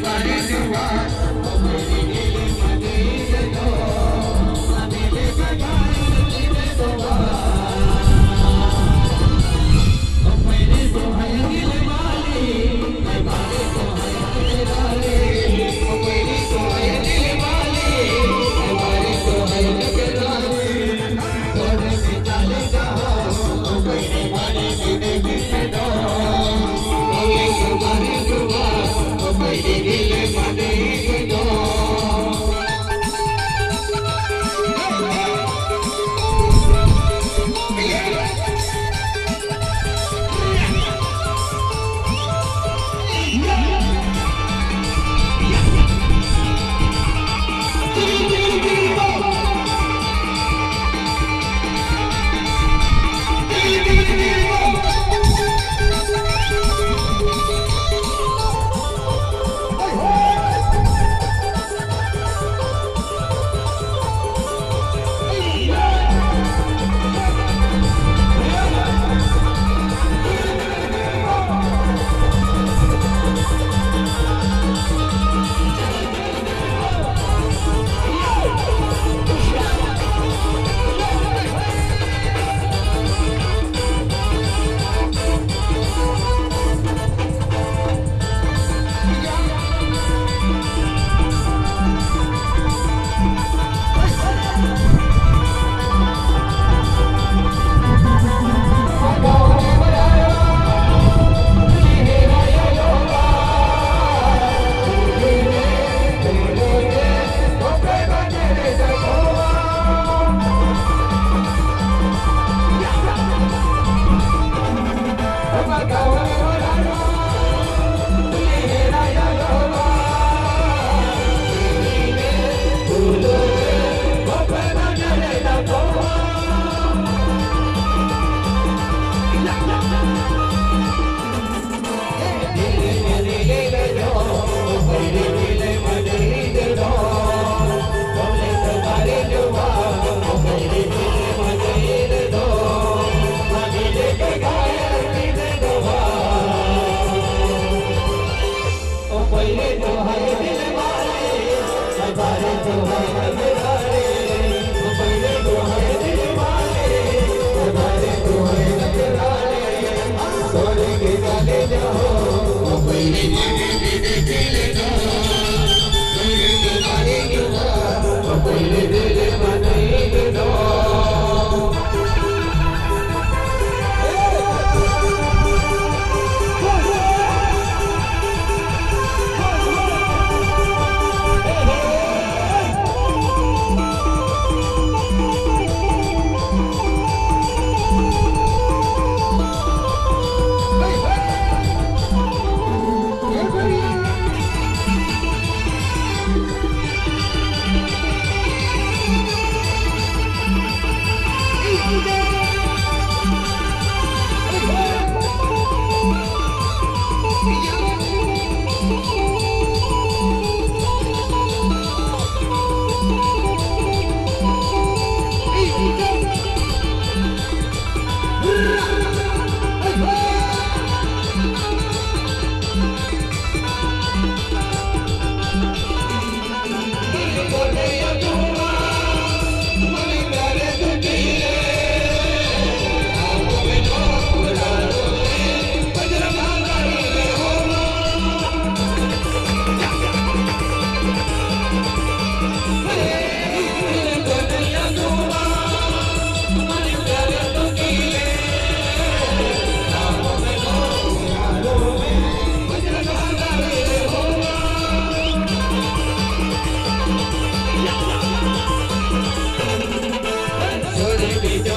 Nobody to what. Amém.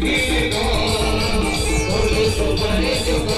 conmigo, con los.